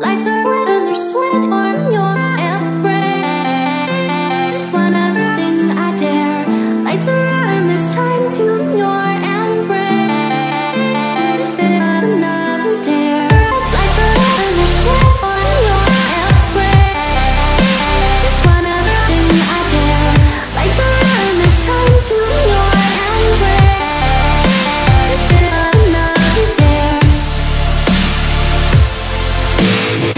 Lights are wet and there's sweat on your embrace. Whenever